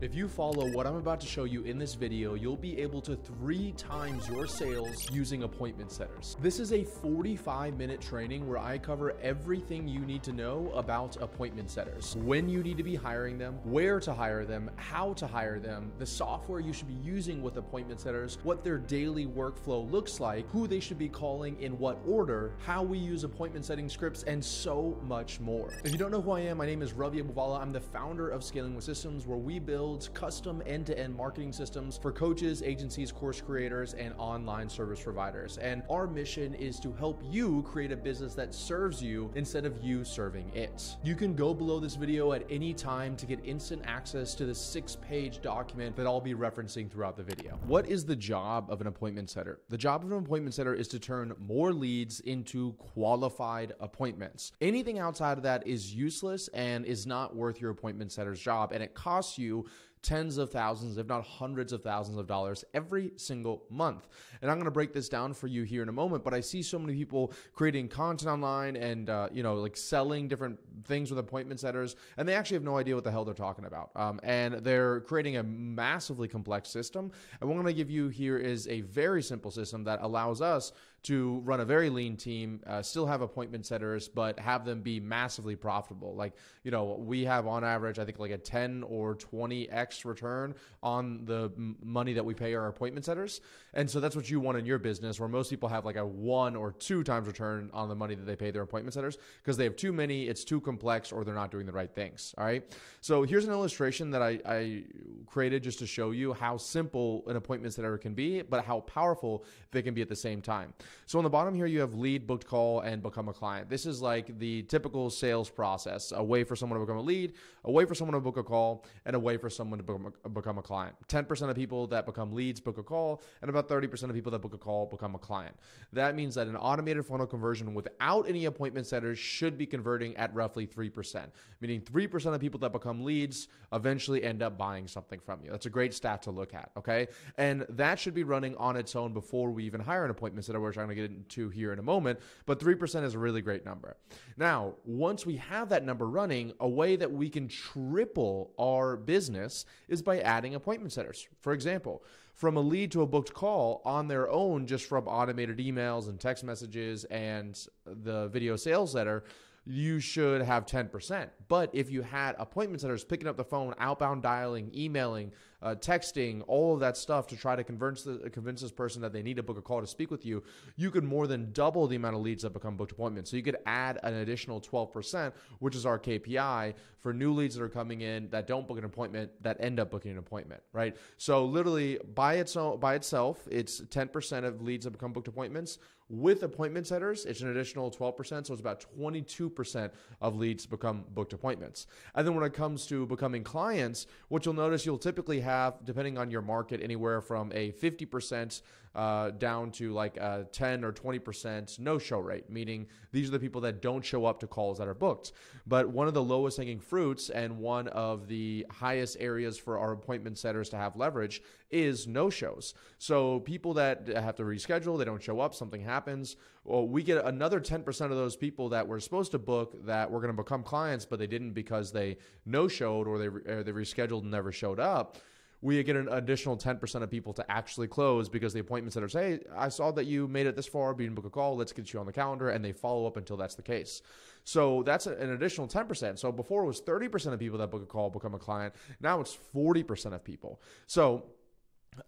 If you follow what I'm about to show you in this video, you'll be able to three times your sales using appointment setters. This is a 45 minute training where I cover everything you need to know about appointment setters. When you need to be hiring them, where to hire them, how to hire them, the software you should be using with appointment setters, what their daily workflow looks like, who they should be calling in what order, how we use appointment setting scripts, and so much more. If you don't know who I am, my name is Ravi Abuvala. I'm the founder of Scaling with Systems, where we build builds custom end to end marketing systems for coaches, agencies, course creators, and online service providers. And our mission is to help you create a business that serves you instead of you serving it. You can go below this video at any time to get instant access to the six page document that I'll be referencing throughout the video. What is the job of an appointment setter? The job of an appointment setter is to turn more leads into qualified appointments. Anything outside of that is useless and is not worth your appointment setter's job, and it costs you tens of thousands, if not hundreds of thousands of dollars every single month. And I'm going to break this down for you here in a moment, but I see so many people creating content online and, uh, you know, like selling different things with appointment setters, and they actually have no idea what the hell they're talking about. Um, and they're creating a massively complex system. And what I'm going to give you here is a very simple system that allows us to run a very lean team, uh, still have appointment setters, but have them be massively profitable. Like, you know, we have on average, I think like a 10 or 20x return on the money that we pay our appointment setters. And so that's what you want in your business, where most people have like a one or two times return on the money that they pay their appointment setters because they have too many, it's too complex, or they're not doing the right things. All right. So here's an illustration that I, I created just to show you how simple an appointment setter can be, but how powerful they can be at the same time. So on the bottom here, you have lead, booked call, and become a client. This is like the typical sales process a way for someone to become a lead, a way for someone to book a call, and a way for someone to become a, client. 10% of people that become leads book a call, and about 30% of people that book a call become a client. That means that an automated funnel conversion without any appointment setters should be converting at roughly 3%, meaning 3% of people that become leads eventually end up buying something from you. That's a great stat to look at, okay? And that should be running on its own before we even hire an appointment setter, which I'm going to get into here in a moment. But 3% is a really great number. Now, once we have that number running, a way that we can triple our business is by adding appointment setters. For example, from a lead to a booked call on their own, just from automated emails and text messages and the video sales letter, you should have 10%. But if you had appointment setters picking up the phone, outbound dialing, emailing, uh, texting, all of that stuff to try to convince the, convince this person that they need to book a call to speak with you, you could more than double the amount of leads that become booked appointments. So you could add an additional 12%, which is our KPI for new leads that are coming in that don't book an appointment that end up booking an appointment, right? So literally by its own, by itself, it's 10% of leads that become booked appointments. With appointment setters, it's an additional 12%, so it's about 22% of leads become booked appointments. And then when it comes to becoming clients, what you'll notice you'll typically have, depending on your market, anywhere from a 50% uh, down to like a 10 or 20% no show rate, meaning these are the people that don't show up to calls that are booked. But one of the lowest hanging fruits and one of the highest areas for our appointment setters to have leverage is no shows. So people that have to reschedule, they don't show up, something happens happens, well, we get another 10% of those people that were supposed to book that were going to become clients, but they didn't because they no showed or they, or they rescheduled and never showed up we get an additional 10% of people to actually close because the appointment setters say, hey, I saw that you made it this far, being book a call, let's get you on the calendar, and they follow up until that's the case. So that's an additional 10%. So before it was 30% of people that book a call become a client, now it's 40% of people. So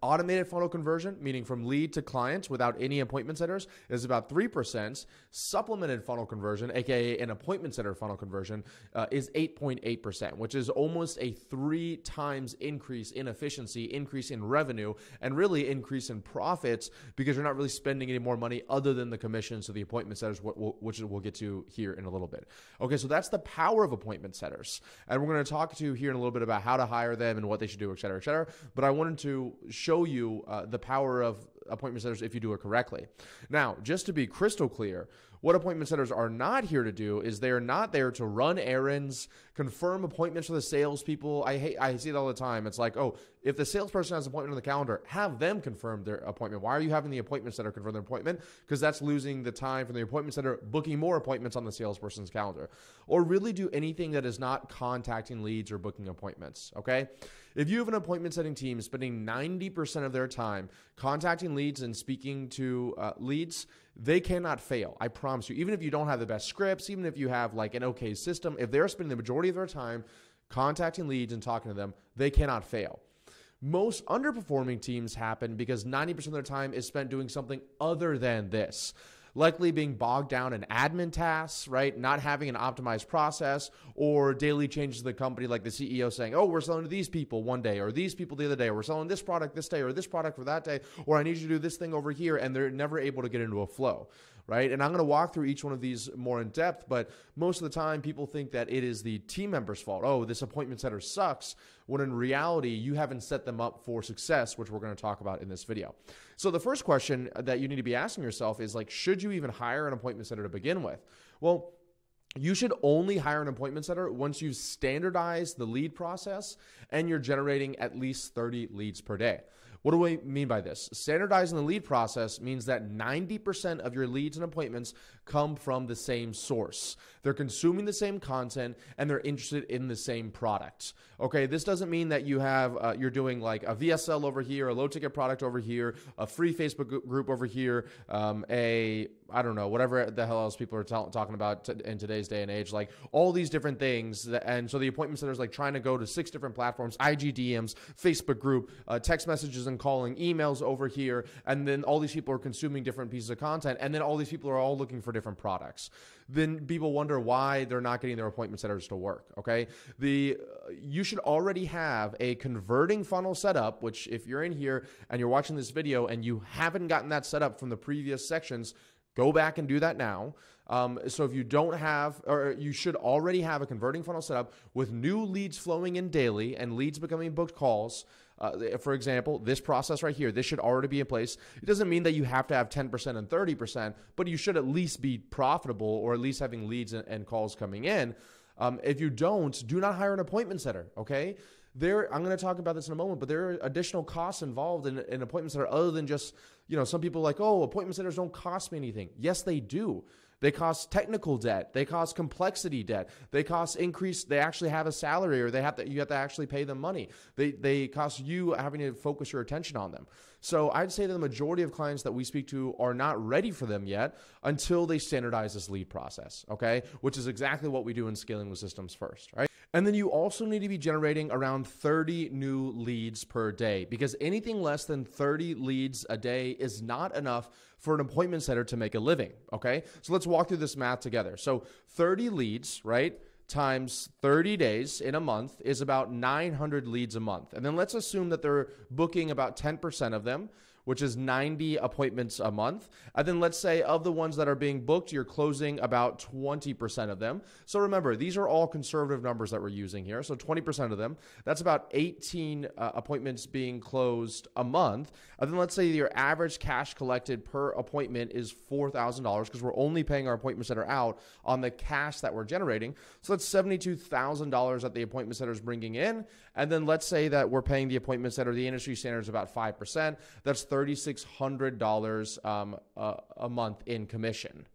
Automated funnel conversion, meaning from lead to client without any appointment setters, is about 3%. Supplemented funnel conversion, aka an appointment setter funnel conversion, uh, is 8.8%, which is almost a three times increase in efficiency, increase in revenue, and really increase in profits because you're not really spending any more money other than the commissions to the appointment setters, which we'll get to here in a little bit. Okay, so that's the power of appointment setters. And we're going to talk to you here in a little bit about how to hire them and what they should do, et cetera, et cetera. But I wanted to show you uh, the power of appointment setters if you do it correctly. Now, just to be crystal clear, what appointment setters are not here to do is they are not there to run errands, confirm appointments for the salespeople. I hate, I see it all the time. It's like, oh, if the salesperson has an appointment on the calendar, have them confirm their appointment. Why are you having the appointment setter confirm their appointment? Because that's losing the time from the appointment setter booking more appointments on the salesperson's calendar. Or really do anything that is not contacting leads or booking appointments. Okay. If you have an appointment setting team spending 90% of their time contacting leads and speaking to uh, leads, they cannot fail. I promise you. Even if you don't have the best scripts, even if you have like an okay system, if they're spending the majority of their time contacting leads and talking to them, they cannot fail. Most underperforming teams happen because 90% of their time is spent doing something other than this likely being bogged down in admin tasks, right? Not having an optimized process or daily changes to the company, like the CEO saying, oh, we're selling to these people one day or these people the other day, or we're selling this product this day or this product for that day, or I need you to do this thing over here. And they're never able to get into a flow right? And I'm going to walk through each one of these more in depth, but most of the time people think that it is the team member's fault. Oh, this appointment setter sucks, when in reality, you haven't set them up for success, which we're going to talk about in this video. So the first question that you need to be asking yourself is like, should you even hire an appointment setter to begin with? Well, you should only hire an appointment setter once you've standardized the lead process and you're generating at least 30 leads per day. What do I mean by this? Standardizing the lead process means that 90% of your leads and appointments come from the same source. They're consuming the same content and they're interested in the same product. Okay, this doesn't mean that you have uh, you're doing like a VSL over here, a low ticket product over here, a free Facebook group over here, um, a I don't know whatever the hell else people are talking about t- in today's day and age, like all these different things. That, and so the appointment setter is like trying to go to six different platforms: IG DMs, Facebook group, uh, text messages and calling, emails over here, and then all these people are consuming different pieces of content, and then all these people are all looking for different products. Then people wonder why they're not getting their appointment setters to work. Okay, the uh, you should already have a converting funnel set up. Which, if you're in here and you're watching this video and you haven't gotten that set up from the previous sections, go back and do that now. Um, so if you don't have, or you should already have a converting funnel set up with new leads flowing in daily and leads becoming booked calls. Uh, for example, this process right here, this should already be in place. It doesn't mean that you have to have 10% and 30%, but you should at least be profitable or at least having leads and, and calls coming in. Um, if you don't, do not hire an appointment setter, okay? There, I'm going to talk about this in a moment, but there are additional costs involved in, in appointment setter other than just, you know, some people like, oh, appointment setters don't cost me anything. Yes, they do. They cost technical debt. They cost complexity debt. They cost increase. They actually have a salary, or they have to. You have to actually pay them money. They they cost you having to focus your attention on them. So I'd say that the majority of clients that we speak to are not ready for them yet until they standardize this lead process. Okay, which is exactly what we do in scaling with systems first, right? And then you also need to be generating around 30 new leads per day because anything less than 30 leads a day is not enough for an appointment setter to make a living. Okay. So let's walk through this math together. So 30 leads, right? Times 30 days in a month is about 900 leads a month. And then let's assume that they're booking about 10% of them which is 90 appointments a month. And then let's say of the ones that are being booked, you're closing about 20% of them. So remember, these are all conservative numbers that we're using here. So 20% of them, that's about 18 uh, appointments being closed a month. And then let's say your average cash collected per appointment is $4,000 because we're only paying our appointment setter out on the cash that we're generating. So that's $72,000 that the appointment setter is bringing in. And then let's say that we're paying the appointment setter, the industry standard is about 5%. That's $3,600 um, a, a month in commission.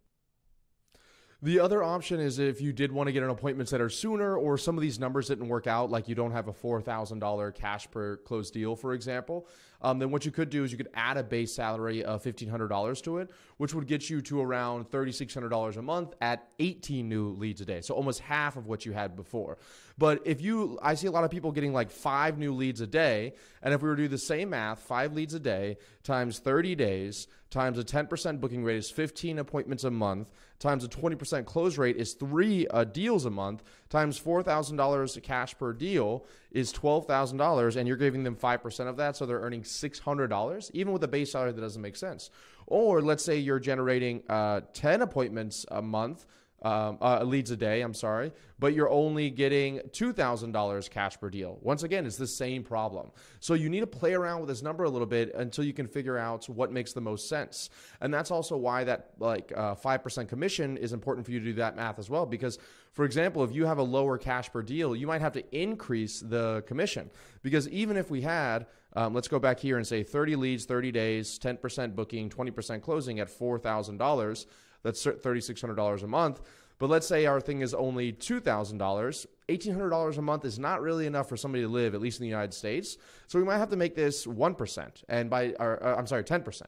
The other option is if you did want to get an appointment setter sooner, or some of these numbers didn't work out, like you don't have a $4,000 cash per closed deal, for example, um, then what you could do is you could add a base salary of $1,500 to it, which would get you to around $3,600 a month at 18 new leads a day. So almost half of what you had before. But if you, I see a lot of people getting like five new leads a day. And if we were to do the same math, five leads a day times 30 days times a 10% booking rate is 15 appointments a month times a 20% close rate is three uh, deals a month times $4,000 cash per deal is $12,000 and you're giving them 5% of that. So they're earning $600, even with a base salary that doesn't make sense. Or let's say you're generating uh, 10 appointments a month um, uh, leads a day, I'm sorry, but you're only getting $2,000 cash per deal. Once again, it's the same problem. So you need to play around with this number a little bit until you can figure out what makes the most sense. And that's also why that like uh, 5% commission is important for you to do that math as well. Because, for example, if you have a lower cash per deal, you might have to increase the commission. Because even if we had, um, let's go back here and say 30 leads, 30 days, 10% booking, 20% closing at $4,000 that's $3,600 a month. But let's say our thing is only $2,000 $1,800 a month is not really enough for somebody to live, at least in the United States. So we might have to make this 1%, and by, or, I'm sorry, 10%.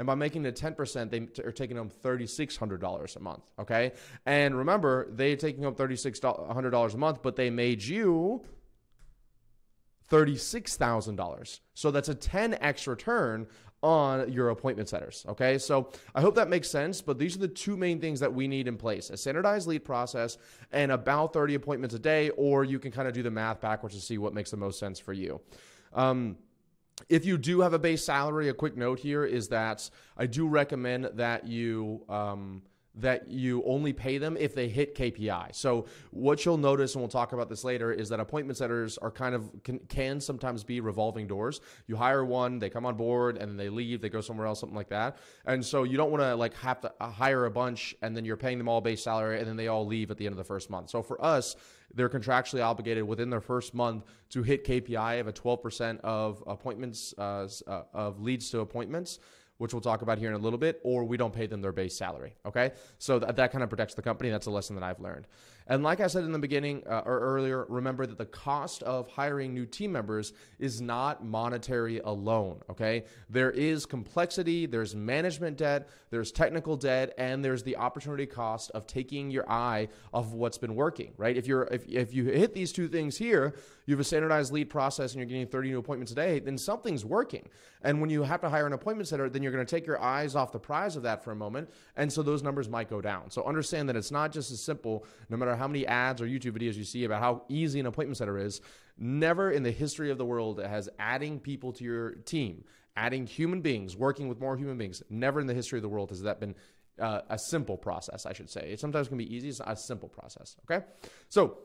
And by making it 10%, they are taking home $3,600 a month. Okay. And remember, they're taking home $3,600 a month, but they made you $36,000. So that's a 10x return on your appointment setters. Okay. So I hope that makes sense. But these are the two main things that we need in place a standardized lead process and about 30 appointments a day, or you can kind of do the math backwards to see what makes the most sense for you. Um, if you do have a base salary, a quick note here is that I do recommend that you um, that you only pay them if they hit KPI. So what you'll notice, and we'll talk about this later, is that appointment setters are kind of can, can sometimes be revolving doors. You hire one, they come on board, and then they leave, they go somewhere else, something like that. And so you don't want to like have to uh, hire a bunch and then you're paying them all base salary, and then they all leave at the end of the first month. So for us, they're contractually obligated within their first month to hit KPI of a 12% of appointments uh, uh, of leads to appointments which we'll talk about here in a little bit, or we don't pay them their base salary. Okay. So that, that kind of protects the company. That's a lesson that I've learned. And like I said in the beginning uh, or earlier, remember that the cost of hiring new team members is not monetary alone. Okay. There is complexity, there's management debt, there's technical debt, and there's the opportunity cost of taking your eye off what's been working, right? If you're, if, if you hit these two things here, you have a standardized lead process and you're getting 30 new appointments a day, then something's working. And when you have to hire an appointment setter, then you're going to take your eyes off the prize of that for a moment. And so those numbers might go down. So understand that it's not just as simple, no matter how many ads or YouTube videos you see about how easy an appointment setter is. Never in the history of the world has adding people to your team, adding human beings, working with more human beings, never in the history of the world has that been uh, a simple process, I should say. It sometimes can be easy, it's not a simple process. Okay. So,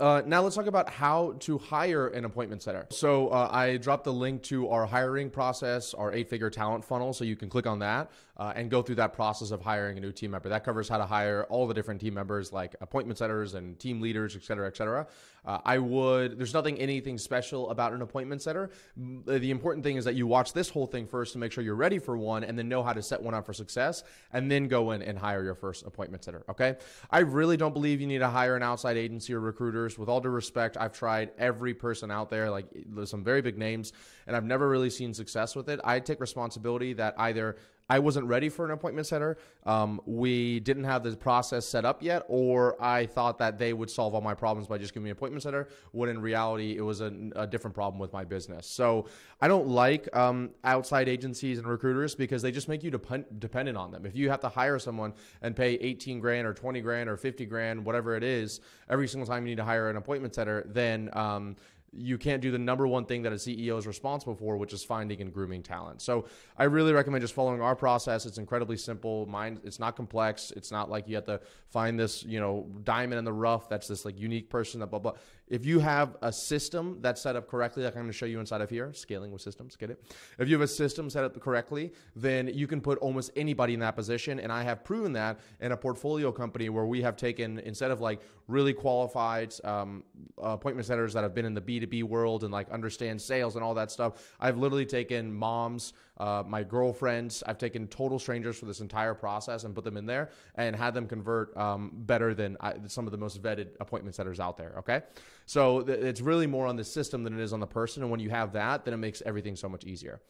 uh, now let's talk about how to hire an appointment setter. So uh, I dropped the link to our hiring process, our eight-figure talent funnel, so you can click on that uh, and go through that process of hiring a new team member. That covers how to hire all the different team members, like appointment setters and team leaders, et cetera, et cetera. Uh, I would. There's nothing anything special about an appointment setter. The important thing is that you watch this whole thing first to make sure you're ready for one, and then know how to set one up for success, and then go in and hire your first appointment setter. Okay. I really don't believe you need to hire an outside agency or recruiters. With all due respect, I've tried every person out there. Like there's some very big names, and I've never really seen success with it. I take responsibility that either I wasn't ready for an appointment setter. Um, we didn't have the process set up yet, or I thought that they would solve all my problems by just giving me an appointment setter, When in reality, it was a, a different problem with my business. So I don't like um, outside agencies and recruiters because they just make you dep- dependent on them. If you have to hire someone and pay 18 grand or 20 grand or 50 grand, whatever it is, every single time you need to hire an appointment setter, then um, you can't do the number one thing that a CEO is responsible for, which is finding and grooming talent. So I really recommend just following our process. It's incredibly simple. Mine, it's not complex. It's not like you have to find this, you know, diamond in the rough. That's this like unique person that blah blah. If you have a system that's set up correctly, like I'm going to show you inside of here, scaling with systems, get it? If you have a system set up correctly, then you can put almost anybody in that position. And I have proven that in a portfolio company where we have taken, instead of like really qualified um, appointment setters that have been in the B2B world and like understand sales and all that stuff, I've literally taken moms, uh, my girlfriends. I've taken total strangers for this entire process and put them in there and had them convert um, better than I, some of the most vetted appointment setters out there. Okay. So th- it's really more on the system than it is on the person. And when you have that, then it makes everything so much easier.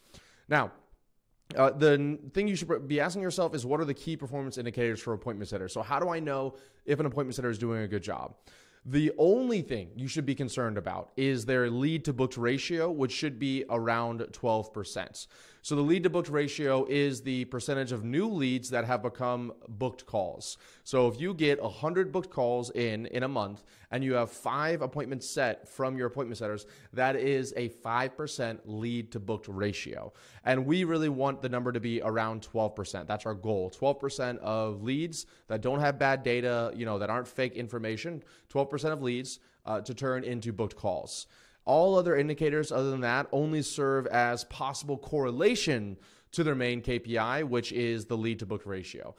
Now, uh, the thing you should be asking yourself is what are the key performance indicators for appointment setters? So, how do I know if an appointment setter is doing a good job? The only thing you should be concerned about is their lead to booked ratio, which should be around 12%. So the lead to booked ratio is the percentage of new leads that have become booked calls. So if you get 100 booked calls in in a month and you have 5 appointments set from your appointment setters, that is a 5% lead to booked ratio. And we really want the number to be around 12%. That's our goal. 12% of leads that don't have bad data, you know, that aren't fake information, 12% of leads uh, to turn into booked calls. All other indicators other than that only serve as possible correlation to their main KPI, which is the lead to book ratio.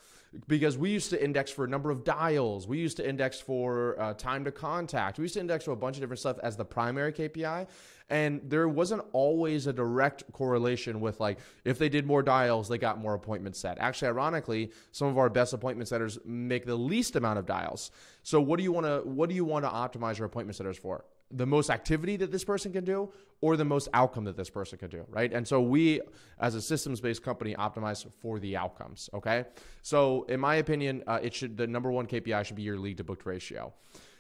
Because we used to index for a number of dials, we used to index for uh, time to contact, we used to index for a bunch of different stuff as the primary KPI. And there wasn't always a direct correlation with like if they did more dials, they got more appointments set. Actually, ironically, some of our best appointment setters make the least amount of dials. So what do you want to what do you want to optimize your appointment setters for? the most activity that this person can do or the most outcome that this person can do, right? And so we, as a systems based company, optimize for the outcomes, okay? So, in my opinion, uh, it should the number one KPI should be your lead to booked ratio.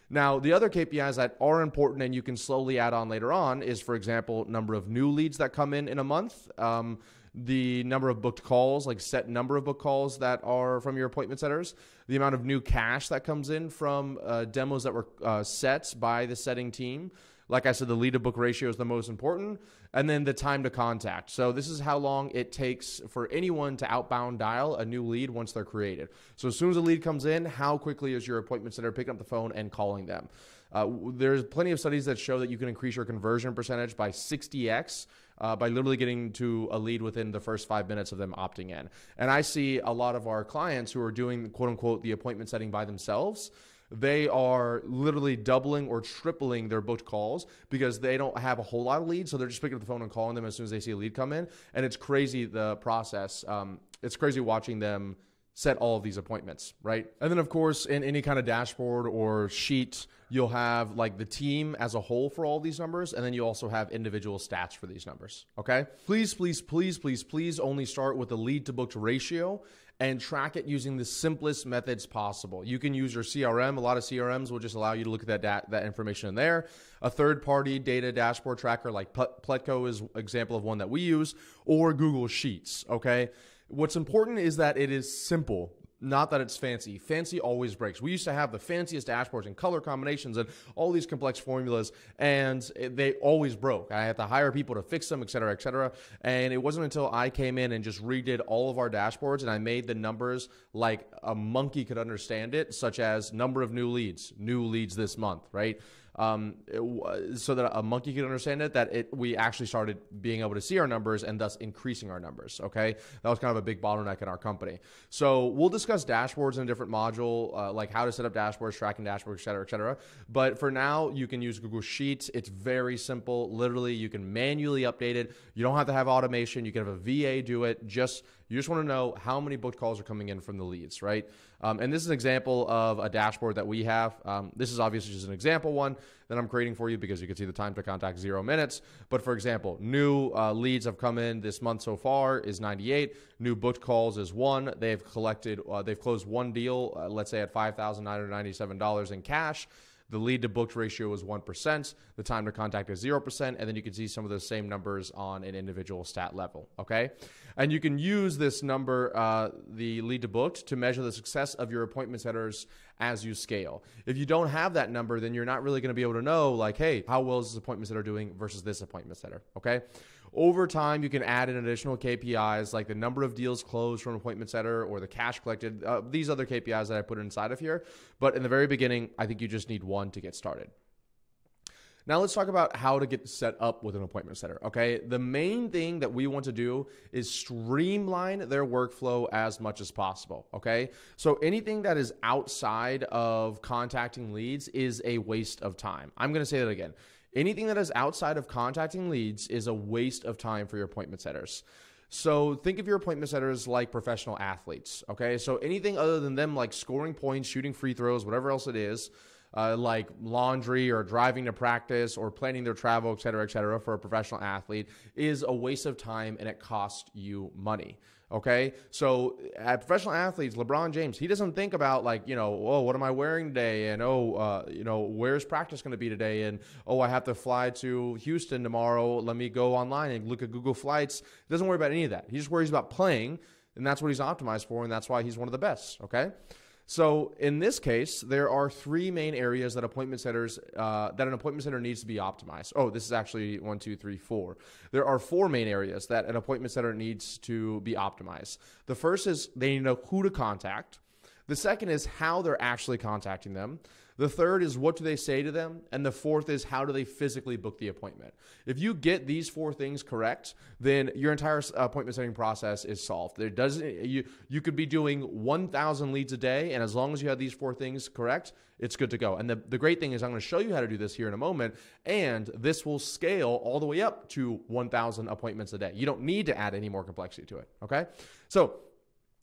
Now, the other KPIs that are important and you can slowly add on later on is, for example, number of new leads that come in in a month. Um, the number of booked calls, like set number of book calls that are from your appointment setters, the amount of new cash that comes in from uh, demos that were uh, set by the setting team. Like I said, the lead to book ratio is the most important, and then the time to contact. So this is how long it takes for anyone to outbound dial a new lead once they're created. So as soon as a lead comes in, how quickly is your appointment setter picking up the phone and calling them? Uh, there's plenty of studies that show that you can increase your conversion percentage by 60x uh, by literally getting to a lead within the first five minutes of them opting in. And I see a lot of our clients who are doing quote unquote the appointment setting by themselves they are literally doubling or tripling their booked calls because they don't have a whole lot of leads. So they're just picking up the phone and calling them as soon as they see a lead come in. And it's crazy the process. Um, it's crazy watching them set all of these appointments, right? And then, of course, in any kind of dashboard or sheet, you'll have like the team as a whole for all these numbers, and then you also have individual stats for these numbers, okay? Please, please, please, please, please only start with the lead to booked ratio and track it using the simplest methods possible. You can use your CRM. A lot of CRMs will just allow you to look at that that information in there. A third party data dashboard tracker like Plecto is example of one that we use, or Google Sheets. Okay. What's important is that it is simple not that it's fancy. Fancy always breaks. We used to have the fanciest dashboards and color combinations and all these complex formulas, and they always broke. I had to hire people to fix them, et cetera, et cetera. And it wasn't until I came in and just redid all of our dashboards and I made the numbers like a monkey could understand it, such as number of new leads, new leads this month, right? Um, it, so that a monkey could understand it, that it we actually started being able to see our numbers and thus increasing our numbers. Okay, that was kind of a big bottleneck in our company. So we'll discuss dashboards in a different module, uh, like how to set up dashboards, tracking dashboards, et cetera, et cetera. But for now, you can use Google Sheets. It's very simple. Literally, you can manually update it. You don't have to have automation. You can have a VA do it. Just you just want to know how many booked calls are coming in from the leads, right? Um, and this is an example of a dashboard that we have. Um, this is obviously just an example one that I'm creating for you because you can see the time to contact zero minutes. But for example, new uh, leads have come in this month so far is 98. New booked calls is one. They've collected, uh, they've closed one deal, uh, let's say at $5,997 in cash. The lead to booked ratio is 1%. The time to contact is 0%. And then you can see some of those same numbers on an individual stat level. Okay. And you can use this number, uh, the lead to booked, to measure the success of your appointment setters as you scale. If you don't have that number, then you're not really going to be able to know, like, hey, how well is this appointment setter doing versus this appointment setter? Okay. Over time, you can add in additional KPIs like the number of deals closed from appointment setter or the cash collected. Uh, these other KPIs that I put inside of here. But in the very beginning, I think you just need one to get started. Now let's talk about how to get set up with an appointment setter. Okay. The main thing that we want to do is streamline their workflow as much as possible. Okay. So anything that is outside of contacting leads is a waste of time. I'm going to say that again. Anything that is outside of contacting leads is a waste of time for your appointment setters. So think of your appointment setters like professional athletes. Okay. So anything other than them like scoring points, shooting free throws, whatever else it is, uh, like laundry or driving to practice or planning their travel, et cetera, et cetera, for a professional athlete is a waste of time and it costs you money. Okay. So at professional athletes, LeBron James, he doesn't think about like, you know, oh, what am I wearing today? And oh, uh, you know, where's practice going to be today? And oh, I have to fly to Houston tomorrow. Let me go online and look at Google Flights. He doesn't worry about any of that. He just worries about playing. And that's what he's optimized for. And that's why he's one of the best. Okay. So in this case, there are three main areas that appointment setters uh, that an appointment setter needs to be optimized. Oh, this is actually one, two, three, four. There are four main areas that an appointment setter needs to be optimized. The first is they need to know who to contact. The second is how they're actually contacting them. The third is what do they say to them? And the fourth is how do they physically book the appointment? If you get these four things correct, then your entire appointment setting process is solved. There doesn't you you could be doing 1,000 leads a day, and as long as you have these four things correct, it's good to go. And the, the great thing is I'm going to show you how to do this here in a moment, and this will scale all the way up to 1,000 appointments a day. You don't need to add any more complexity to it. Okay, so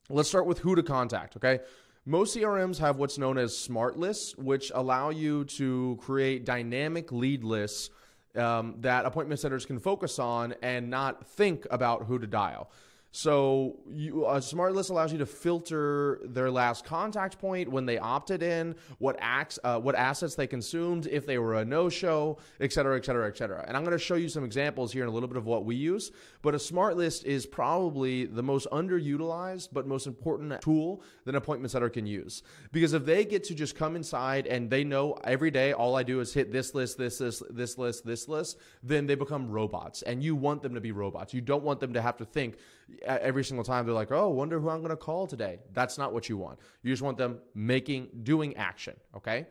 let's start with who to contact. Okay. Most CRMs have what's known as smart lists, which allow you to create dynamic lead lists um, that appointment setters can focus on and not think about who to dial. So you, a smart list allows you to filter their last contact point when they opted in, what acts, uh, what assets they consumed, if they were a no-show, et cetera, et cetera, et cetera. And I'm going to show you some examples here in a little bit of what we use. But a smart list is probably the most underutilized but most important tool that an appointment setter can use. Because if they get to just come inside and they know every day all I do is hit this list, this list, this list, this list, then they become robots. And you want them to be robots. You don't want them to have to think every single time they're like, oh, wonder who I'm going to call today. That's not what you want. You just want them making, doing action. Okay.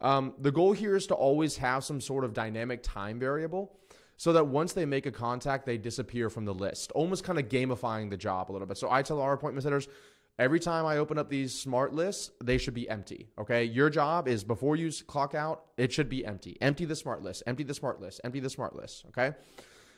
Um, the goal here is to always have some sort of dynamic time variable so that once they make a contact, they disappear from the list, almost kind of gamifying the job a little bit. So I tell our appointment setters, every time I open up these smart lists, they should be empty. Okay. Your job is before you clock out, it should be empty. Empty the smart list, empty the smart list, empty the smart list. Okay.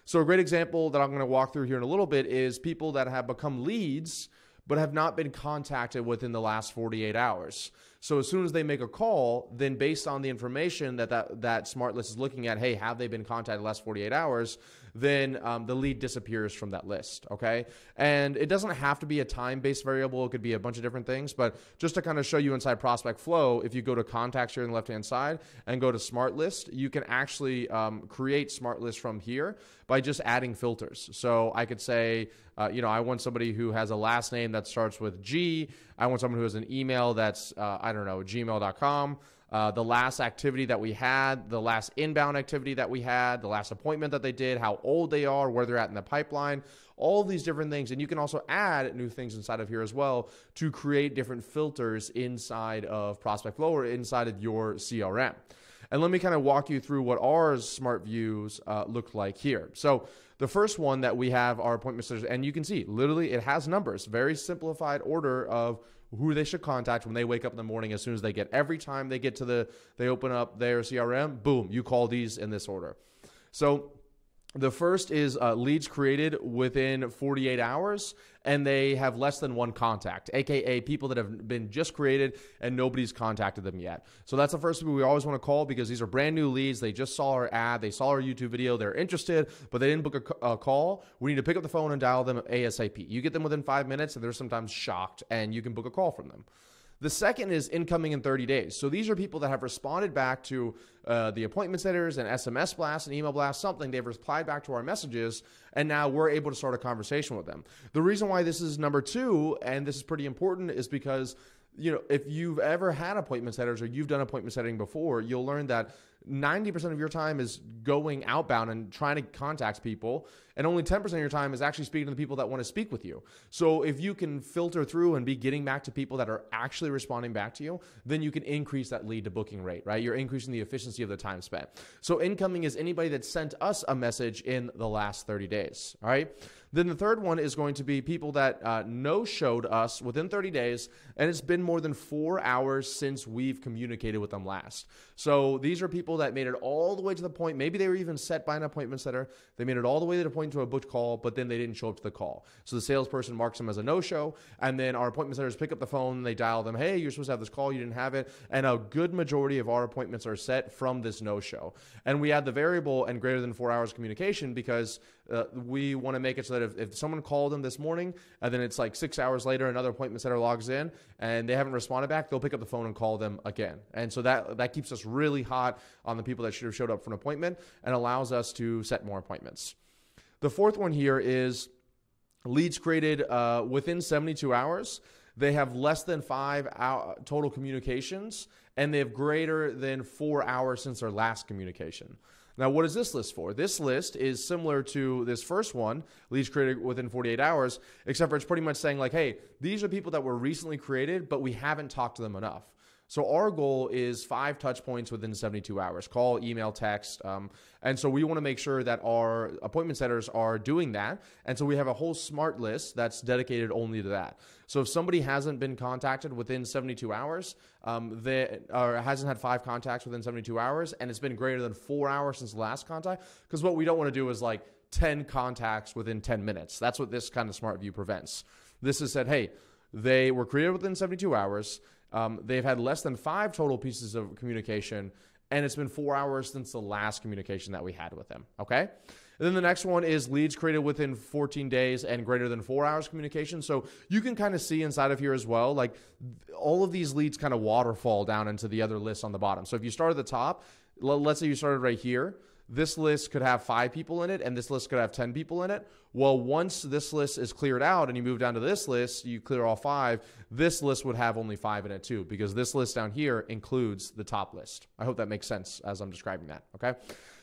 So, a great example that I'm going to walk through here in a little bit is people that have become leads but have not been contacted within the last 48 hours. So as soon as they make a call, then based on the information that that, that smart list is looking at, hey, have they been contacted the last 48 hours? Then um, the lead disappears from that list. Okay, and it doesn't have to be a time-based variable. It could be a bunch of different things. But just to kind of show you inside Prospect Flow, if you go to Contacts here on the left-hand side and go to Smart List, you can actually um, create Smart List from here by just adding filters. So I could say, uh, you know, I want somebody who has a last name that starts with G. I want someone who has an email that's, uh, I don't know, gmail.com. Uh, the last activity that we had, the last inbound activity that we had, the last appointment that they did, how old they are, where they're at in the pipeline, all these different things. And you can also add new things inside of here as well to create different filters inside of Prospect Flow or inside of your CRM. And let me kind of walk you through what our smart views uh, look like here. So the first one that we have our appointment setters, and you can see literally it has numbers, very simplified order of who they should contact when they wake up in the morning as soon as they get every time they get to the they open up their crm boom you call these in this order. So the first is uh, leads created within 48 hours and they have less than one contact, aka people that have been just created and nobody's contacted them yet. So that's the first people we always want to call because these are brand new leads. They just saw our ad, they saw our YouTube video, they're interested, but they didn't book a, a call. We need to pick up the phone and dial them ASAP. You get them within five minutes and they're sometimes shocked and you can book a call from them. The second is incoming in 30 days. So these are people that have responded back to uh, the appointment setters and SMS blasts and email blasts, something. They've replied back to our messages, and now we're able to start a conversation with them. The reason why this is number two, and this is pretty important, is because you know, if you've ever had appointment setters or you've done appointment setting before, you'll learn that 90% of your time is going outbound and trying to contact people, and only 10% of your time is actually speaking to the people that want to speak with you. So if you can filter through and be getting back to people that are actually responding back to you, then you can increase that lead to booking rate, right? You're increasing the efficiency of the time spent. So incoming is anybody that sent us a message in the last 30 days, all right? Then the third one is going to be people that uh, no showed us within 30 days, and it's been more than four hours since we've communicated with them last. So these are people that made it all the way to the point. Maybe they were even set by an appointment setter. They made it all the way to the point to a booked call, but then they didn't show up to the call. So the salesperson marks them as a no show, and then our appointment setters pick up the phone, they dial them, hey, you're supposed to have this call, you didn't have it. And a good majority of our appointments are set from this no show. And we add the variable and greater than four hours communication because uh, we want to make it so that if, if someone called them this morning and then it's like six hours later, another appointment setter logs in and they haven't responded back, they'll pick up the phone and call them again. And so that that keeps us really hot on the people that should have showed up for an appointment and allows us to set more appointments. The fourth one here is leads created uh, within 72 hours. They have less than five total communications, and they have greater than four hours since their last communication. Now, what is this list for? This list is similar to this first one, leads created within 48 hours, except for it's pretty much saying, like, hey, these are people that were recently created, but we haven't talked to them enough. So our goal is five touch points within 72 hours call, email, text. Um, and so we want to make sure that our appointment setters are doing that. And so we have a whole smart list that's dedicated only to that. So if somebody hasn't been contacted within 72 hours, um, they, or hasn't had five contacts within 72 hours, and it's been greater than four hours since the last contact, because what we don't want to do is like 10 contacts within 10 minutes. That's what this kind of smart view prevents. This has said, hey, they were created within 72 hours. Um, they've had less than five total pieces of communication, and it's been four hours since the last communication that we had with them. Okay. And then the next one is leads created within 14 days and greater than four hours communication. So you can kind of see inside of here as well, like all of these leads kind of waterfall down into the other lists on the bottom. So if you start at the top, let's say you started right here, this list could have five people in it and this list could have 10 people in it. Well, once this list is cleared out and you move down to this list, you clear all five, this list would have only five in it too, because this list down here includes the top list. I hope that makes sense as I'm describing that. Okay.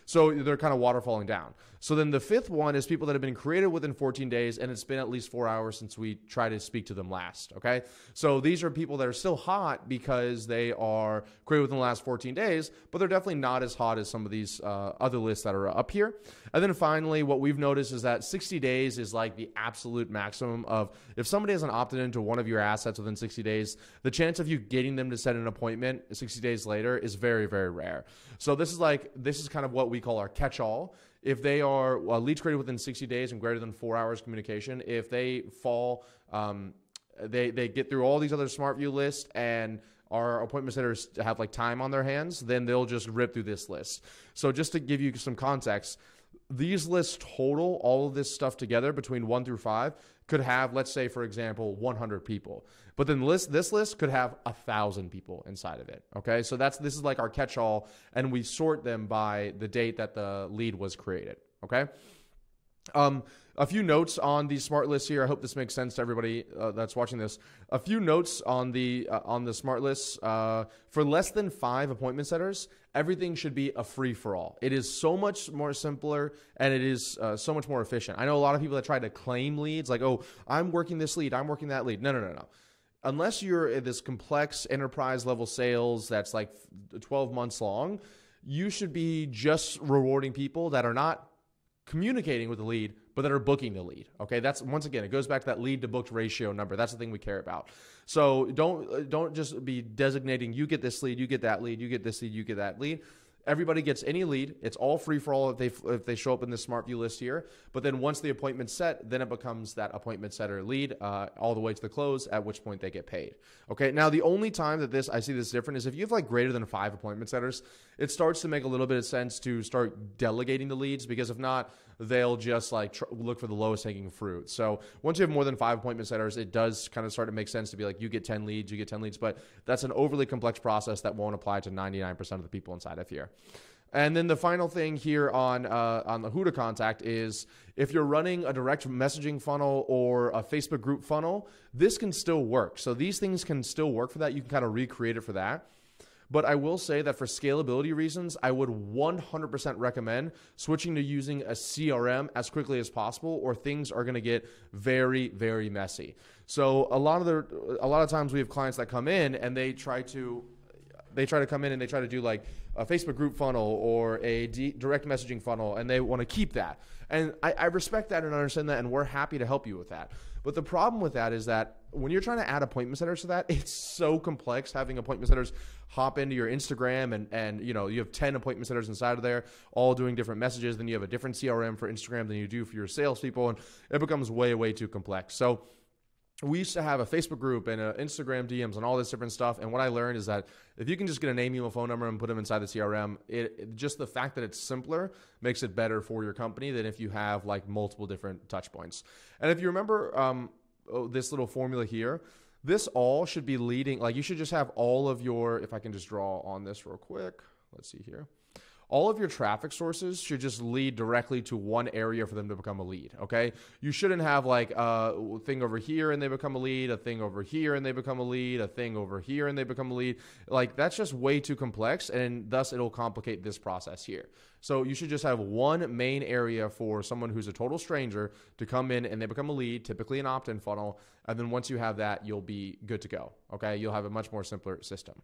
So they're kind of waterfalling down. So then the fifth one is people that have been created within 14 days and it's been at least four hours since we tried to speak to them last. Okay. So these are people that are still hot because they are created within the last 14 days, but they're definitely not as hot as some of these uh, other lists that are up here. And then finally, what we've noticed is that 60 days is like the absolute maximum of if somebody hasn't opted into one of your assets within 60 days, the chance of you getting them to set an appointment 60 days later is very, very rare. So this is like, this is kind of what we call our catch all if they are uh, leads created within 60 days and greater than four hours communication, if they fall, um, they they get through all these other smart view lists and our appointment setters have like time on their hands, then they'll just rip through this list. So just to give you some context, these lists total all of this stuff together between one through five could have, let's say, for example, 100 people. But then list this list could have a thousand people inside of it. Okay, so that's this is like our catch-all, and we sort them by the date that the lead was created. Okay. Um, a few notes on the smart list here. I hope this makes sense to everybody uh, that's watching this. A few notes on the uh, on the smart list. Uh, for less than five appointment setters, everything should be a free for all. It is so much more simpler and it is uh, so much more efficient. I know a lot of people that try to claim leads, like, "Oh, I'm working this lead, I'm working that lead." No, no, no, no. Unless you're this complex enterprise level sales that's like 12 months long, you should be just rewarding people that are not communicating with the lead, but that are booking the lead. Okay, that's once again, it goes back to that lead to booked ratio number. That's the thing we care about. So don't uh, don't just be designating you get this lead, you get that lead, you get this lead, you get that lead. Everybody gets any lead. It's all free for all if they if they show up in the smart view list here. But then once the appointment's set, then it becomes that appointment setter lead uh, all the way to the close. At which point they get paid. Okay. Now the only time that this I see this different is if you have like greater than five appointment setters, it starts to make a little bit of sense to start delegating the leads because if not, they'll just like tr- look for the lowest hanging fruit. So once you have more than five appointment setters, it does kind of start to make sense to be like, you get 10 leads, you get 10 leads, but that's an overly complex process that won't apply to 99% of the people inside of here. And then the final thing here on uh, on the who to contact is if you're running a direct messaging funnel or a Facebook group funnel, this can still work. So these things can still work for that. You can kind of recreate it for that. But I will say that for scalability reasons, I would 100% recommend switching to using a CRM as quickly as possible, or things are going to get very, very messy. So a lot of the a lot of times we have clients that come in and they try to they try to come in and they try to do like a Facebook group funnel or a d- direct messaging funnel, and they want to keep that. And I, I respect that and understand that, and we're happy to help you with that. But the problem with that is that when you're trying to add appointment setters to that, it's so complex having appointment setters hop into your Instagram and and you know you have 10 appointment setters inside of there, all doing different messages. Then you have a different CRM for Instagram than you do for your salespeople, and it becomes way way too complex. So we used to have a Facebook group and Instagram DMs and all this different stuff. And what I learned is that if you can just get a name, email, phone number, and put them inside the CRM, it, it, just the fact that it's simpler makes it better for your company than if you have like multiple different touch points. And if you remember um, oh, this little formula here, this all should be leading. Like you should just have all of your. If I can just draw on this real quick, let's see here all of your traffic sources should just lead directly to one area for them to become a lead. Okay. You shouldn't have like a thing over here and they become a lead, a thing over here and they become a lead, a thing over here and they become a lead. Like that's just way too complex and thus it'll complicate this process here. So you should just have one main area for someone who's a total stranger to come in and they become a lead, typically an opt in funnel. And then once you have that, you'll be good to go. Okay. You'll have a much more simpler system.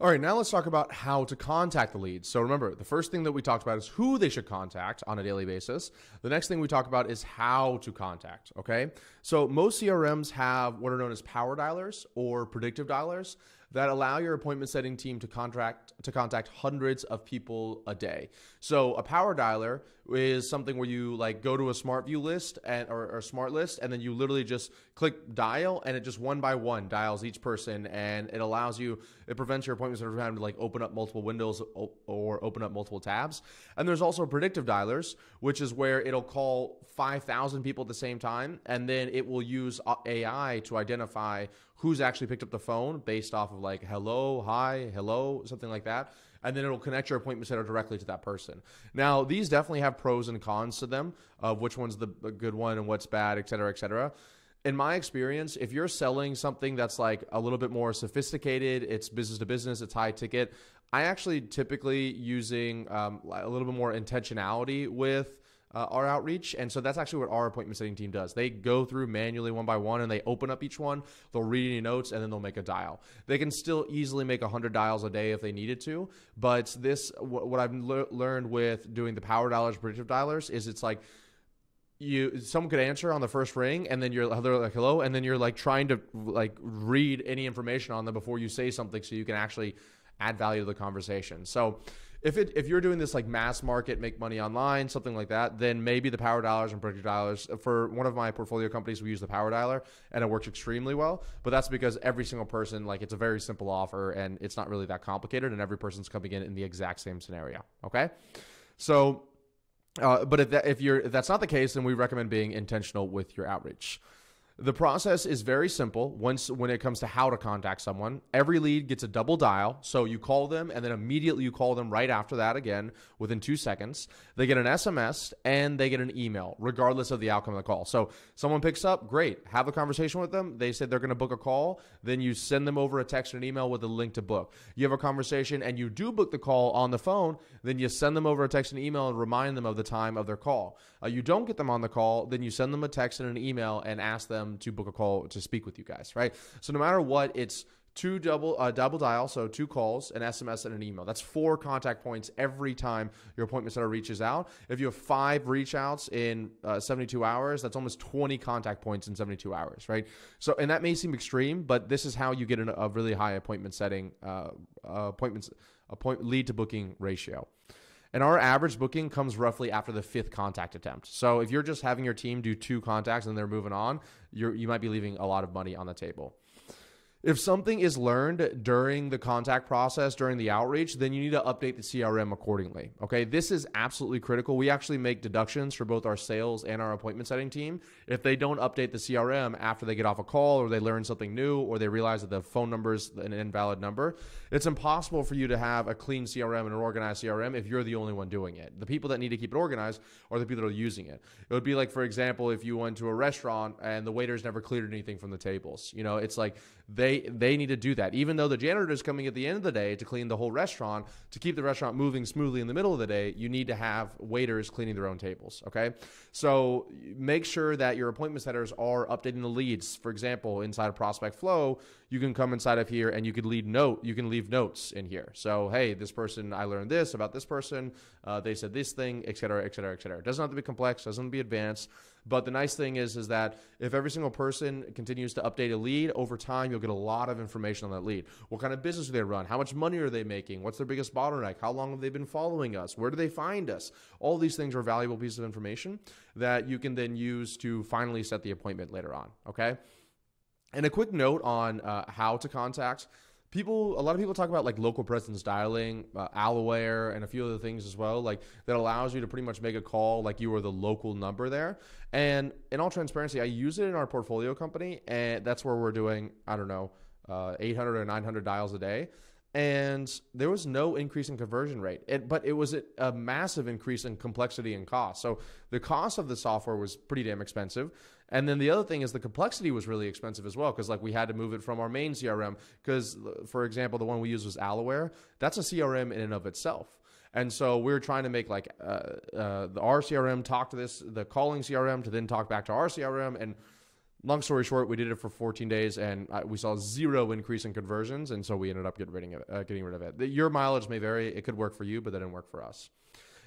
All right, now let's talk about how to contact the leads. So remember, the first thing that we talked about is who they should contact on a daily basis. The next thing we talk about is how to contact, okay? So most CRMs have what are known as power dialers or predictive dialers that allow your appointment setting team to contract to contact hundreds of people a day. So a power dialer is something where you like go to a smart view list and or, or smart list and then you literally just click dial and it just one by one dials each person and it allows you it prevents your appointments from having to like open up multiple windows or open up multiple tabs. And there's also predictive dialers, which is where it'll call 5,000 people at the same time and then it will use uh, AI to identify who's actually picked up the phone based off of like hello, hi, hello, something like that. And then it'll connect your appointment setter directly to that person. Now, these definitely have pros and cons to them of which one's the good one and what's bad, et cetera, et cetera in my experience, if you're selling something that's like a little bit more sophisticated, it's business to business, it's high ticket. I actually typically using um, a little bit more intentionality with uh, our outreach. And so that's actually what our appointment setting team does. They go through manually one by one and they open up each one. They'll read any notes and then they'll make a dial. They can still easily make 100 dials a day if they needed to. But this, what I've le- learned with doing the power dialers, predictive dialers, is it's like, you someone could answer on the first ring and then you're they're like hello and then you're like trying to like read any information on them before you say something so you can actually add value to the conversation so if it if you're doing this like mass market, make money online, something like that, then maybe the power dialers and predictive dialers. For one of my portfolio companies, we use the power dialer, and it works extremely well. But that's because every single person, like, it's a very simple offer, and it's not really that complicated, and every person's coming in in the exact same scenario. Okay, so. Uh, but if, that, if you're if that's not the case, then we recommend being intentional with your outreach. The process is very simple once when it comes to how to contact someone. Every lead gets a double dial. So you call them and then immediately you call them right after that again within 2 seconds. They get an SMS and they get an email regardless of the outcome of the call. So someone picks up, great. Have a conversation with them. They said they're going to book a call, then you send them over a text and an email with a link to book. You have a conversation and you do book the call on the phone, then you send them over a text and email and remind them of the time of their call. Uh, you don't get them on the call, then you send them a text and an email and ask them to book a call to speak with you guys, right? So no matter what, it's two double uh, double dial, so two calls, an SMS, and an email. That's four contact points every time your appointment setter reaches out. If you have five reach outs in uh, 72 hours, that's almost 20 contact points in 72 hours, right? So, and that may seem extreme, but this is how you get an, a really high appointment setting, uh, appointments, appoint lead to booking ratio. And our average booking comes roughly after the fifth contact attempt. So if you're just having your team do two contacts and they're moving on, you you might be leaving a lot of money on the table. If something is learned during the contact process, during the outreach, then you need to update the CRM accordingly. Okay, this is absolutely critical. We actually make deductions for both our sales and our appointment setting team if they don't update the CRM after they get off a call or they learn something new or they realize that the phone number is an invalid number. It's impossible for you to have a clean CRM and an organized CRM if you're the only one doing it. The people that need to keep it organized are the people that are using it. It would be like, for example, if you went to a restaurant and the waiters never cleared anything from the tables. You know, it's like they they need to do that. Even though the janitor is coming at the end of the day to clean the whole restaurant, to keep the restaurant moving smoothly in the middle of the day, you need to have waiters cleaning their own tables. Okay, so make sure that your appointment setters are updating the leads. For example, inside of Prospect Flow, you can come inside of here and you can lead note. You can leave notes in here. So hey, this person, I learned this about this person. Uh, they said this thing, etc., etc., et cetera, et cetera. It doesn't have to be complex. Doesn't have to be advanced. But the nice thing is, is that if every single person continues to update a lead over time, you'll get a lot of information on that lead. What kind of business do they run? How much money are they making? What's their biggest bottleneck? How long have they been following us? Where do they find us? All these things are valuable pieces of information that you can then use to finally set the appointment later on. Okay. And a quick note on uh, how to contact people a lot of people talk about like local presence dialing uh, Aloware and a few other things as well like that allows you to pretty much make a call like you were the local number there. And in all transparency i use it in our portfolio company and that's where we're doing i don't know uh, 800 or 900 dials a day. And there was no increase in conversion rate. It, but it was a, massive increase in complexity and cost. So the cost of the software was pretty damn expensive and then the other thing is the complexity was really expensive as well because like we had to move it from our main crm because for example the one we used was Aloware that's a crm in and of itself and so we are trying to make like uh, uh, the our crm talk to this the calling crm to then talk back to our crm and long story short, we did it for 14 days and we saw zero increase in conversions, and so we ended up getting rid of it. Uh, getting rid of it. Your mileage may vary; it could work for you, but that didn't work for us.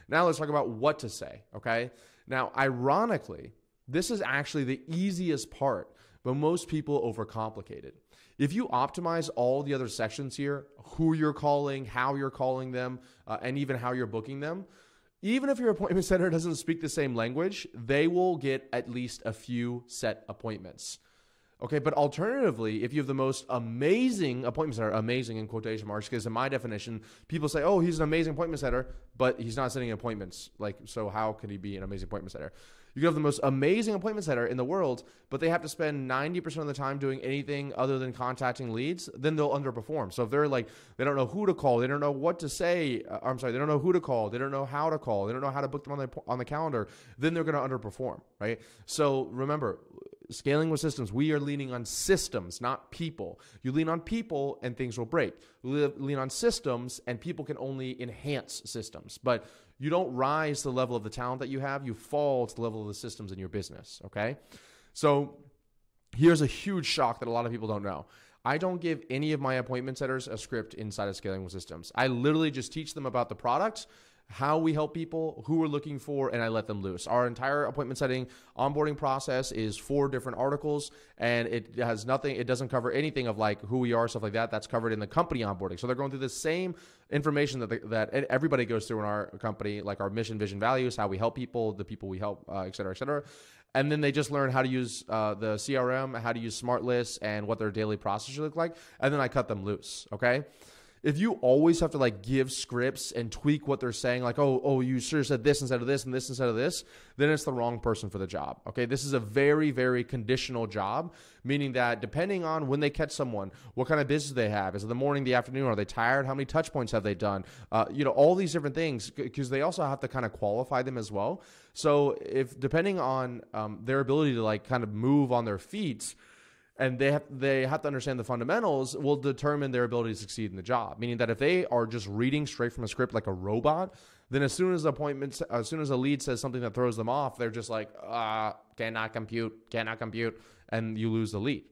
Now let's talk about what to say. Okay. Now, ironically, this is actually the easiest part, but most people overcomplicate it. If you optimize all the other sections here, who you're calling, how you're calling them, uh, and even how you're booking them, even if your appointment center doesn't speak the same language, they will get at least a few set appointments. Okay, but alternatively, if you have the most amazing appointment setter, amazing in quotation marks, because in my definition, people say, oh, he's an amazing appointment setter, but he's not setting appointments. Like, so how could he be an amazing appointment setter? You could have the most amazing appointment setter in the world, but they have to spend 90% of the time doing anything other than contacting leads, then they'll underperform. So if they're like, they don't know who to call, they don't know what to say, uh, I'm sorry, they don't know who to call, they don't know how to call, they don't know how to book them on the, on the calendar, then they're going to underperform, right? So remember, scaling with systems, we are leaning on systems, not people. You lean on people and things will break. Lean on systems and people can only enhance systems. But you don't rise to the level of the talent that you have, you fall to the level of the systems in your business. Okay. So here's a huge shock that a lot of people don't know. I don't give any of my appointment setters a script inside of Scaling with Systems. I literally just teach them about the product how we help people, who we're looking for, and I let them loose. Our entire appointment setting onboarding process is four different articles, and it has nothing, it doesn't cover anything of like who we are, stuff like that. That's covered in the company onboarding. So they're going through the same information that, that everybody goes through in our company, like our mission, vision, values, how we help people, the people we help, uh, et cetera, et cetera. And then they just learn how to use uh, the CRM, how to use smart lists, and what their daily process should look like. And then I cut them loose. Okay if you always have to like give scripts and tweak what they're saying, like, oh, oh, you should have said this instead of this and this instead of this, then it's the wrong person for the job. Okay. This is a very, very conditional job, meaning that depending on when they catch someone, what kind of business they have, is it the morning, the afternoon, are they tired? How many touch points have they done? Uh, you know, all these different things, because they also have to kind of qualify them as well. So if depending on um, their ability to like kind of move on their feet, and they have they have to understand the fundamentals will determine their ability to succeed in the job. Meaning that if they are just reading straight from a script like a robot then as soon as appointments as soon as a lead says something that throws them off they're just like ah cannot compute cannot compute and you lose the lead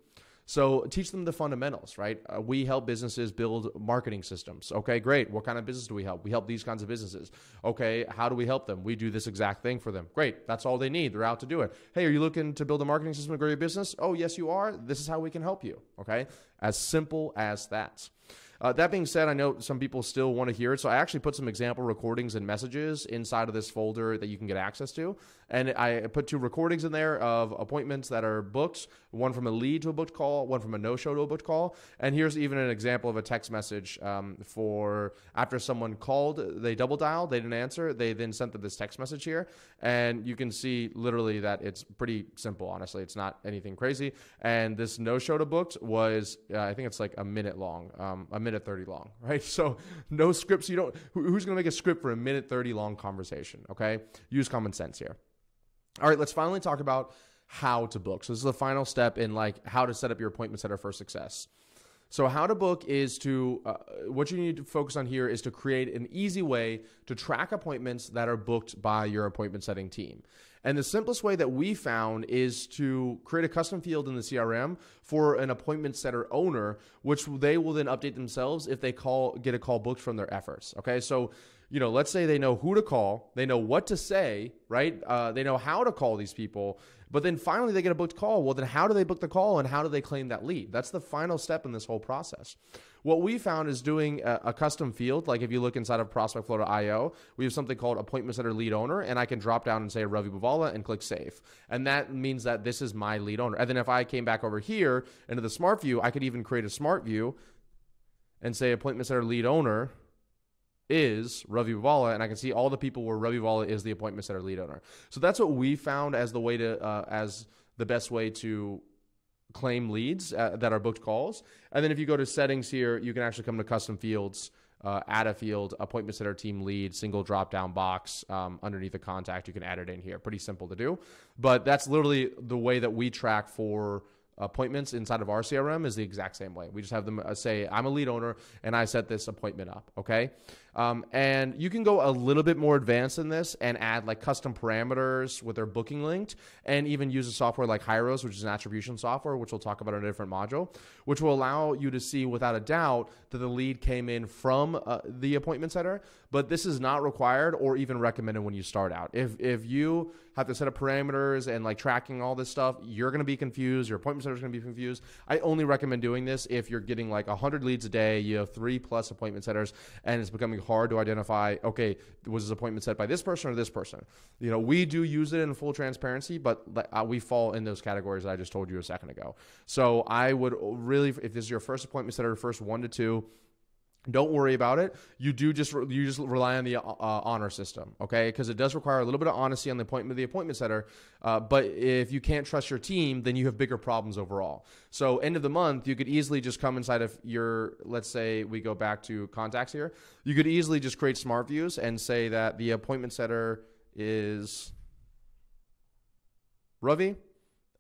so teach them the fundamentals, right? Uh, we help businesses build marketing systems. Okay, great. What kind of business do we help? We help these kinds of businesses. Okay, how do we help them? We do this exact thing for them. Great. That's all they need. They're out to do it. Hey, are you looking to build a marketing system to grow your business? Oh, yes, you are. This is how we can help you. Okay, as simple as that. Uh, that being said, I know some people still want to hear it, so I actually put some example recordings and messages inside of this folder that you can get access to. And I put two recordings in there of appointments that are booked one from a lead to a booked call, one from a no show to a booked call. And here's even an example of a text message um, for after someone called, they double dialed, they didn't answer, they then sent them this text message here. And you can see literally that it's pretty simple, honestly. It's not anything crazy. And this no show to booked was, uh, I think it's like a minute long, um, a minute 30 long, right? So no scripts. You don't, who's going to make a script for a minute 30 long conversation? Okay. Use common sense here. All right, let's finally talk about how to book. So this is the final step in like how to set up your appointment setter for success. So how to book is to uh, what you need to focus on here is to create an easy way to track appointments that are booked by your appointment setting team. And the simplest way that we found is to create a custom field in the CRM for an appointment setter owner, which they will then update themselves if they call get a call booked from their efforts. Okay, so you know, let's say they know who to call, they know what to say, right? Uh, they know how to call these people, but then finally they get a booked call. Well, then how do they book the call and how do they claim that lead? That's the final step in this whole process. What we found is doing a, a custom field. Like if you look inside of ProspectFlow.io, we have something called appointment setter lead owner, and I can drop down and say Ravi Abuvala and click save. And that means that this is my lead owner. And then if I came back over here into the smart view, I could even create a smart view and say appointment setter lead owner is Ravi Abuvala, and I can see all the people where Ravi Abuvala is the appointment setter lead owner. So that's what we found as the way to uh, as the best way to claim leads uh, that are booked calls. And then if you go to settings here, you can actually come to custom fields. Uh, add a field, appointment setter team lead, single drop down box um, underneath the contact. You can add it in here. Pretty simple to do. But that's literally the way that we track for appointments inside of our CRM is the exact same way. We just have them uh, say, I'm a lead owner and I set this appointment up. Okay. Um, and you can go a little bit more advanced in this and add like custom parameters with their booking linked, and even use a software like Hyros, which is an attribution software, which we'll talk about in a different module, which will allow you to see without a doubt that the lead came in from uh, the appointment setter. But this is not required or even recommended when you start out. If if you have to set up parameters and like tracking all this stuff, you're going to be confused. Your appointment setter is going to be confused. I only recommend doing this if you're getting like 100 leads a day, you have three plus appointment setters, and it's becoming hard to identify, okay, was this appointment set by this person or this person? You know, we do use it in full transparency, but uh, we fall in those categories that I just told you a second ago. So I would really, if this is your first appointment set setter, first one to two, don't worry about it. You do just you just rely on the uh, honor system, okay? Because it does require a little bit of honesty on the appointment, of the appointment setter. Uh, but if you can't trust your team, then you have bigger problems overall. So end of the month, you could easily just come inside of your. Let's say we go back to contacts here. You could easily just create smart views and say that the appointment setter is Ravi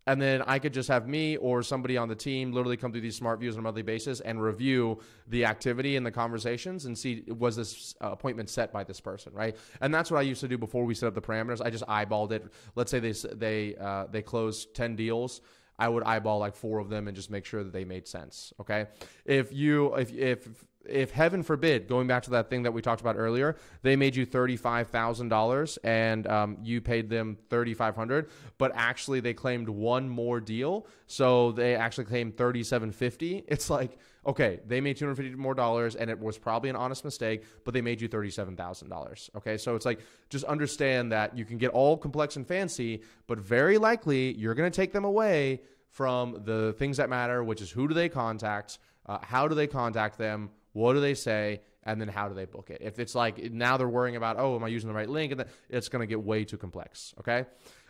and then I could just have me or somebody on the team literally come through these smart views on a monthly basis and review the activity and the conversations and see was this appointment set by this person, right? And that's what I used to do before we set up the parameters. I just eyeballed it. Let's say they they uh, they close ten deals. I would eyeball like four of them and just make sure that they made sense. Okay. If you if if if heaven forbid, going back to that thing that we talked about earlier, they made you thirty-five thousand dollars and um, you paid them thirty-five hundred, but actually they claimed one more deal, so they actually claimed thirty-seven fifty. It's like okay, they made two hundred fifty more dollars, and it was probably an honest mistake, but they made you thirty-seven thousand dollars. Okay, so it's like just understand that you can get all complex and fancy, but very likely you're going to take them away from the things that matter, which is who do they contact, uh, how do they contact them what do they say? And then how do they book it? If it's like now they're worrying about, oh, am I using the right link? And then it's going to get way too complex. Okay.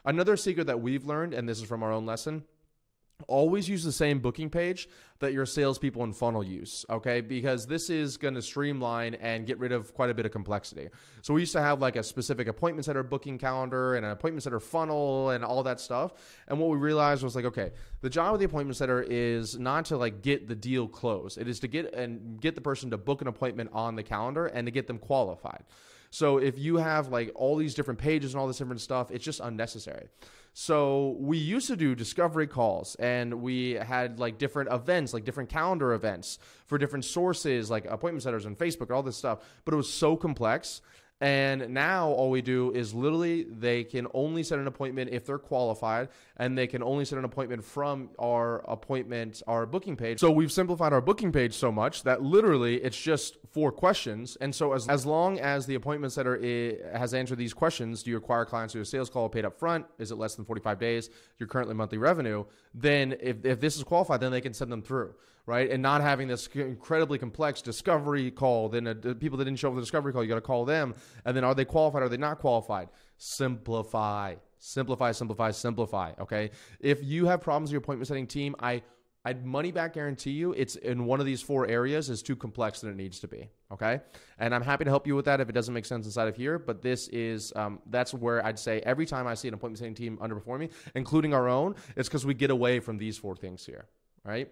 Another secret that we've learned, and this is from our own lesson, always use the same booking page that your salespeople and funnel use, okay? Because this is going to streamline and get rid of quite a bit of complexity. So we used to have like a specific appointment setter booking calendar and an appointment setter funnel and all that stuff. And what we realized was like, okay, the job of the appointment setter is not to like get the deal closed. It is to get and get the person to book an appointment on the calendar and to get them qualified. So if you have like all these different pages and all this different stuff, it's just unnecessary. So we used to do discovery calls and we had like different events, like different calendar events for different sources, like appointment setters and Facebook, all this stuff. But it was so complex and now all we do is literally they can only set an appointment if they're qualified, and they can only set an appointment from our appointment, our booking page. So we've simplified our booking page so much that literally it's just four questions. And so as, as long as the appointment setter has answered these questions, do you require clients to a sales call paid up front? Is it less than 45 days? Your currently monthly revenue? Then if, if this is qualified, then they can send them through right? And not having this incredibly complex discovery call. Then uh, people that didn't show up for the discovery call, you got to call them. And then are they qualified? Are they not qualified? Simplify, simplify, simplify, simplify. Okay. If you have problems with your appointment setting team, I I'd money back guarantee you it's in one of these four areas is too complex than it needs to be. Okay. And I'm happy to help you with that if it doesn't make sense inside of here. But this is, um, that's where I'd say every time I see an appointment setting team underperforming, including our own, it's because we get away from these four things here. Right.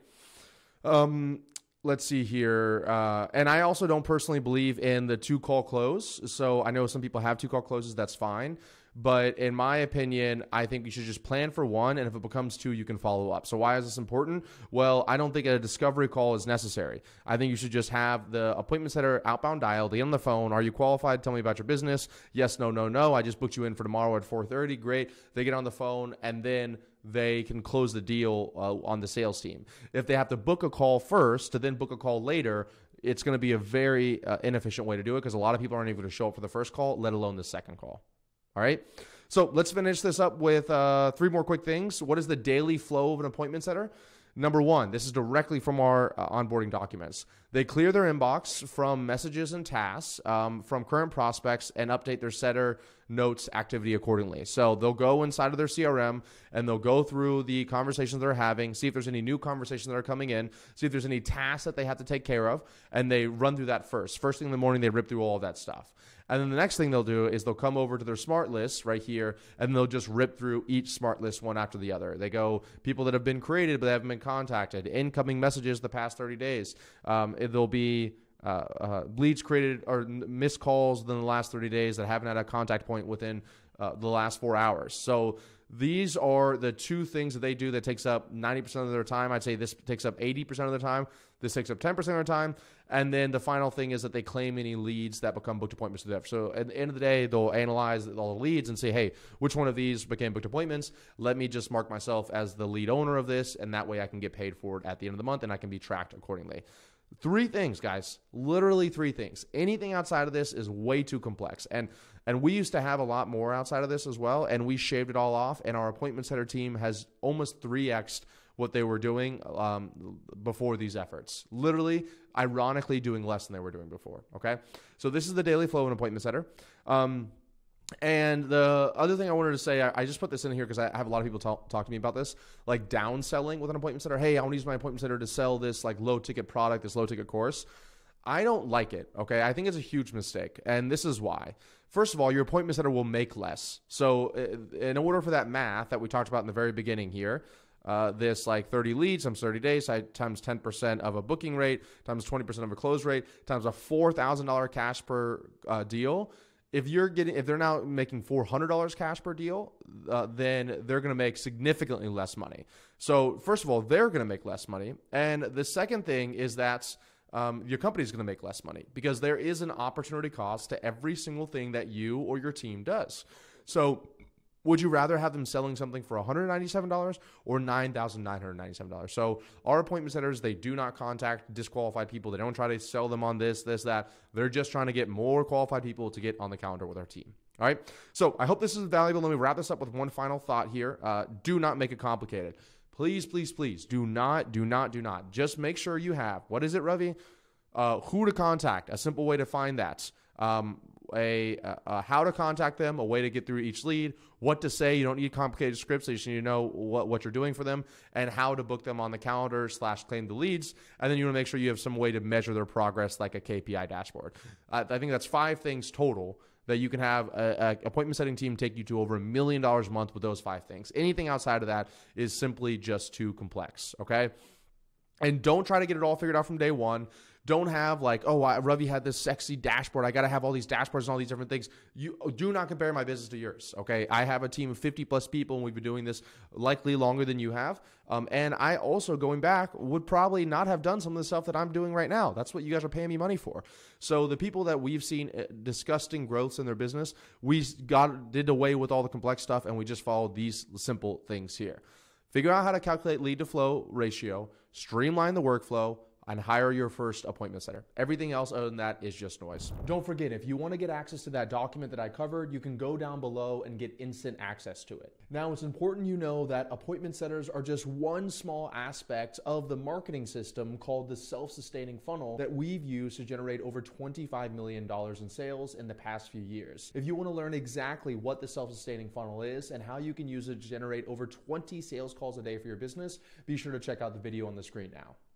Um, let's see here. Uh, and I also don't personally believe in the two call close. So I know some people have two call closes. That's fine. But in my opinion, I think you should just plan for one, and if it becomes two, you can follow up. So why is this important? Well, I don't think a discovery call is necessary. I think you should just have the appointments that are outbound dial, they on the phone. Are you qualified? Tell me about your business. Yes, no, no, no. I just booked you in for tomorrow at 4:30. Great. They get on the phone, and then they can close the deal uh, on the sales team. If they have to book a call first to then book a call later, it's going to be a very uh, inefficient way to do it because a lot of people aren't able to show up for the first call, let alone the second call. All right. So let's finish this up with uh, three more quick things. What is the daily flow of an appointment setter? Number one, this is directly from our uh, onboarding documents. They clear their inbox from messages and tasks um, from current prospects and update their setter notes activity accordingly. So they'll go inside of their CRM and they'll go through the conversations they're having, see if there's any new conversations that are coming in, see if there's any tasks that they have to take care of, and they run through that first. First thing in the morning, they rip through all of that stuff. And then the next thing they'll do is they'll come over to their smart list right here and they'll just rip through each smart list one after the other. They go people that have been created but they haven't been contacted, incoming messages the past 30 days. Um, there'll be uh, uh, leads created or missed calls within the last 30 days that haven't had a contact point within uh, the last four hours. So these are the two things that they do that takes up 90% of their time. I'd say this takes up 80% of their time. This takes up 10% of their time. And then the final thing is that they claim any leads that become booked appointments to them. So at the end of the day, they'll analyze all the leads and say, hey, which one of these became booked appointments? Let me just mark myself as the lead owner of this. And that way I can get paid for it at the end of the month and I can be tracked accordingly. Three things, guys. Literally three things. Anything outside of this is way too complex. And and we used to have a lot more outside of this as well, and we shaved it all off. And our appointment setter team has almost 3x what they were doing um, before these efforts. Literally, ironically, doing less than they were doing before. Okay, so this is the daily flow and appointment setter. Um, and the other thing I wanted to say, I, I just put this in here because I have a lot of people talk, talk to me about this, like downselling with an appointment setter. Hey, I want to use my appointment setter to sell this like low ticket product, this low ticket course. I don't like it. Okay, I think it's a huge mistake, and this is why. First of all, your appointment setter will make less. So, uh, in order for that math that we talked about in the very beginning here, uh, this like 30 leads times 30 days times 10% of a booking rate times 20% of a close rate times a $4,000 cash per uh, deal if you're getting if they're now making $400 cash per deal uh, then they're going to make significantly less money. So first of all they're going to make less money. And the second thing is that um, your company is going to make less money because there is an opportunity cost to every single thing that you or your team does. So would you rather have them selling something for $197 or $9,997? So, our appointment setters, they do not contact disqualified people. They don't try to sell them on this, this, that. They're just trying to get more qualified people to get on the calendar with our team. All right. So, I hope this is valuable. Let me wrap this up with one final thought here. Uh, do not make it complicated. Please, please, please do not, do not, do not. Just make sure you have what is it, Ravi? Uh, who to contact, a simple way to find that. Um, a, a, how to contact them, a way to get through each lead, what to say. You don't need complicated scripts. So you just need to know what, what you're doing for them and how to book them on the calendar slash claim the leads. And then you want to make sure you have some way to measure their progress, like a KPI dashboard. I think that's five things total that you can have a, a, appointment setting team take you to over a million dollars a month with those five things. Anything outside of that is simply just too complex. Okay. And don't try to get it all figured out from day one. Don't have like, oh, I, Ravi had this sexy dashboard. I got to have all these dashboards and all these different things. You do not compare my business to yours. Okay, I have a team of 50 plus people, and we've been doing this likely longer than you have. Um, and I also, going back, would probably not have done some of the stuff that I'm doing right now. That's what you guys are paying me money for. So the people that we've seen uh, disgusting growths in their business, we got did away with all the complex stuff, and we just followed these simple things here. Figure out how to calculate lead to flow ratio, streamline the workflow and hire your first appointment setter. Everything else other than that is just noise. Don't forget, if you want to get access to that document that I covered, you can go down below and get instant access to it. Now, it's important you know that appointment setters are just one small aspect of the marketing system called the self sustaining funnel that we've used to generate over $25 million in sales in the past few years. If you want to learn exactly what the self sustaining funnel is and how you can use it to generate over 20 sales calls a day for your business, be sure to check out the video on the screen now.